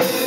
you.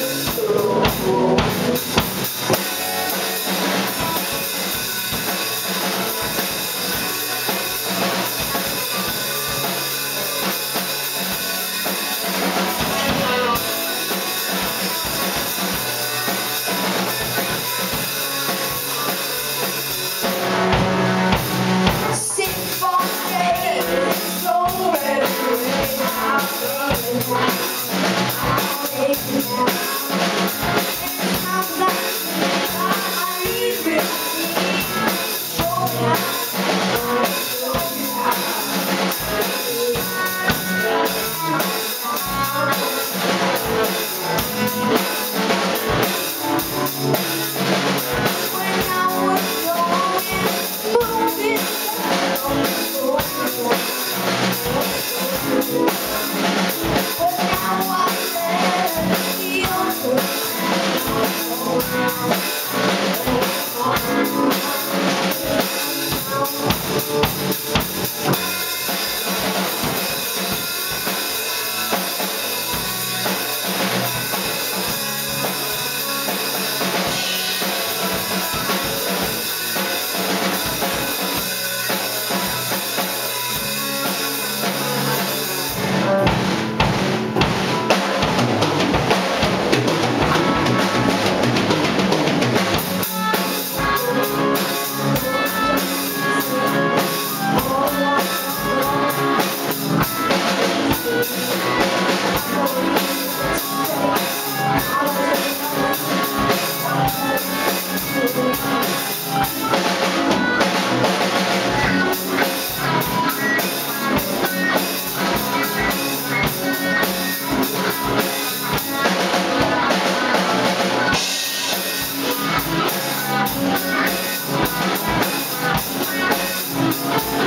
Thank you.